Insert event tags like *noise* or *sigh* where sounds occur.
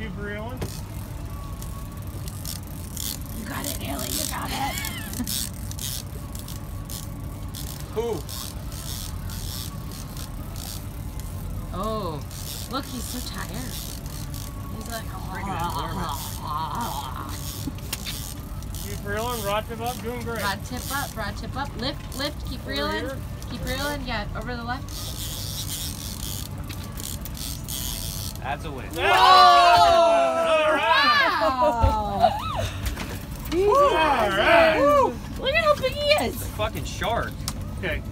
Keep reeling. You got it, Hayley. You got it. Who? Oh, look, he's so tired. He's like, oh, *laughs* Keep reeling. Rod tip up. Doing great. rod tip up, rod tip up, lift, lift, keep Over reeling, here. keep reeling. Yeah, over the left. That's a win. All Fucking shark. Okay.